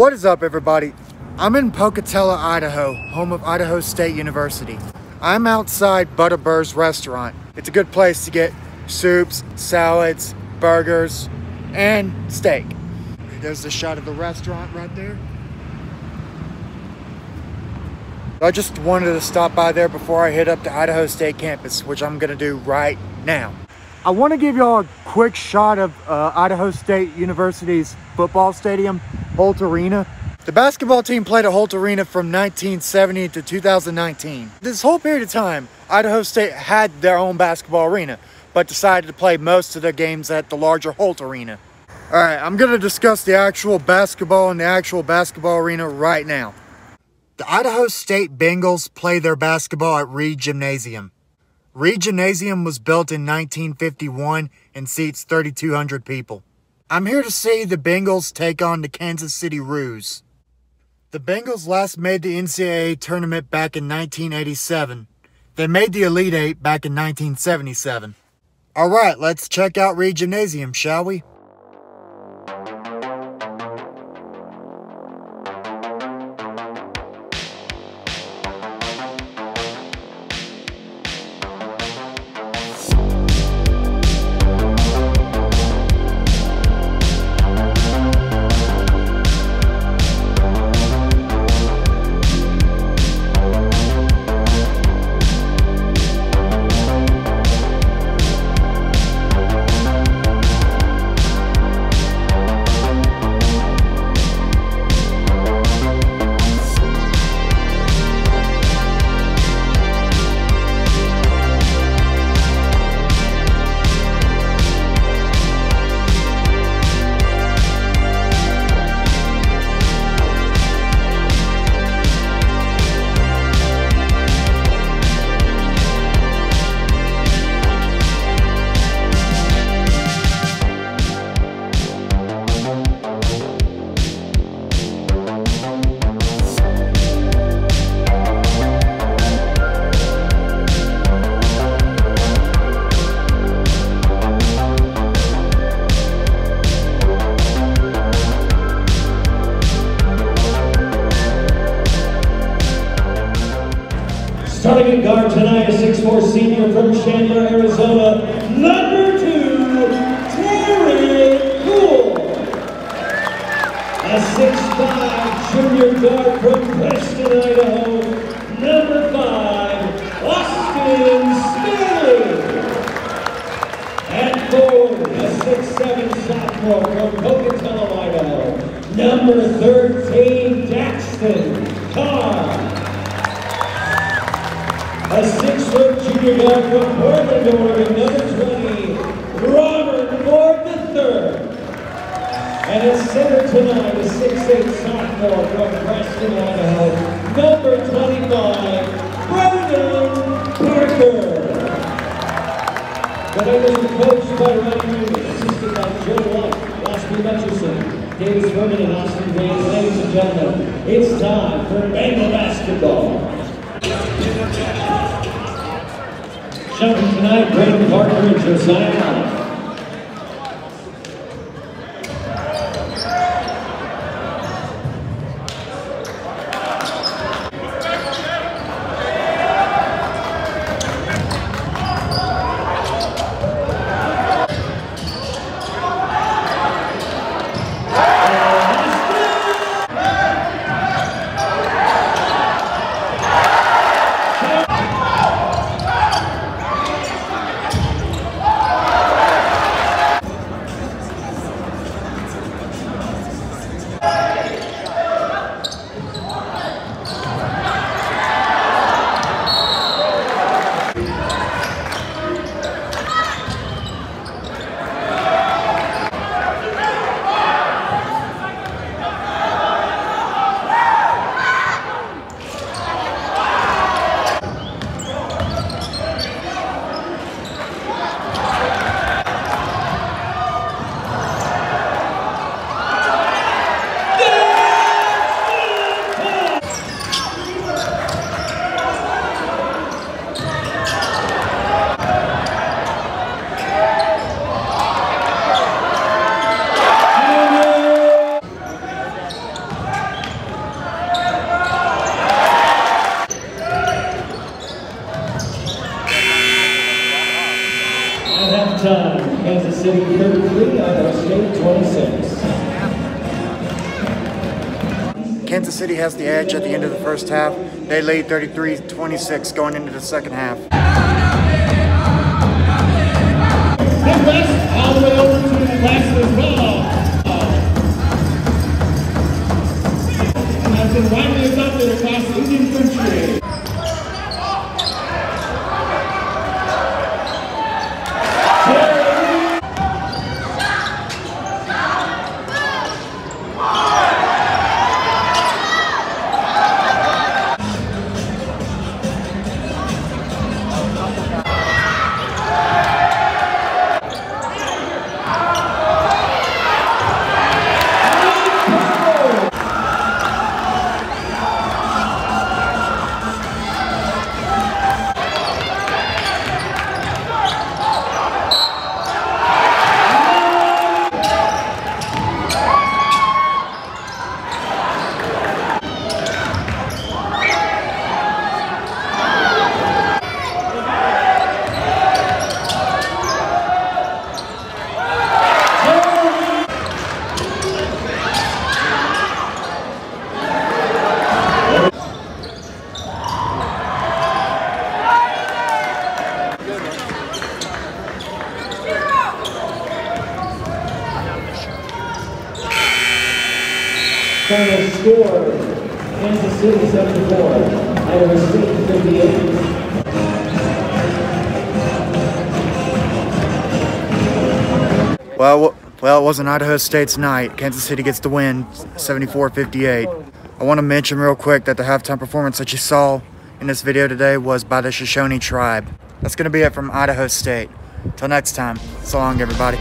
What is up, everybody? I'm in Pocatello, Idaho, home of Idaho State University. I'm outside Butterbur's restaurant. It's a good place to get soups, salads, burgers, and steak. There's the shot of the restaurant right there. I just wanted to stop by there before I head up to Idaho State campus, which I'm gonna do right now. I want to give y'all a quick shot of uh, Idaho State University's football stadium, Holt Arena. The basketball team played at Holt Arena from 1970 to 2019. This whole period of time, Idaho State had their own basketball arena, but decided to play most of their games at the larger Holt Arena. All right, I'm gonna discuss the actual basketball and the actual basketball arena right now. The Idaho State Bengals play their basketball at Reed Gymnasium. Reed Gymnasium was built in 1951 and seats 3,200 people. I'm here to see the Bengals take on the Kansas City Roos. The Bengals last made the NCAA tournament back in 1987. They made the Elite Eight back in 1977. All right, let's check out Reed Gymnasium, shall we? Starting guard tonight, a 6'4 senior from Chandler, Arizona, number two, Tarik Cool. A 6'5 junior guard from Preston, Idaho, number five, Austin Smellie. And forward, a 6'7 sophomore from Pocatello, Idaho, number 13, six-foot junior from Portland, number 20, Robert Ford III. And a center tonight, a 6'8 sophomore from Preston, Idaho, number 25, Brayden Parker. The Tigers are coached by Ryan Newman, assisted by Joe White, Rossby Metcherson, Davis Vernon, and Austin Green. Ladies and gentlemen, it's time for Bengal basketball. Jumping tonight, Brayden Parker and Josiah Kansas City 33, Idaho State 26. Kansas City has the edge at the end of the first half. They lead 33-26 going into the second half. All the way over to the across Final score, Kansas City 74, Idaho State 58. Well, well, it wasn't Idaho State's night. Kansas City gets the win, 74-58. I want to mention real quick that the halftime performance that you saw in this video today was by the Shoshone tribe. That's going to be it from Idaho State. Till next time, so long, everybody.